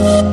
Bye.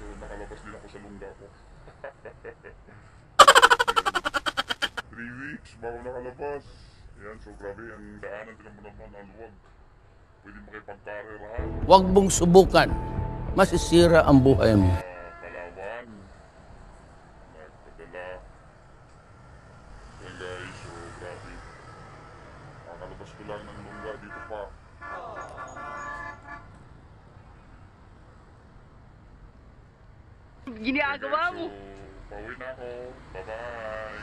So nakalabas din ako sa lungga ko. Three weeks bago nakalabas. Ayan, so grabe, ang daanan din naman naman, ang luwag. Pwede makipagkarerahan. Huwag mong subukan. Masisira ang buhay mo. Ah, Palawan. Nagpadala. So grabe. Nakalabas ko lang ng lungga dito pa. Ginagawa mo. Pauwi na ako. Bye-bye.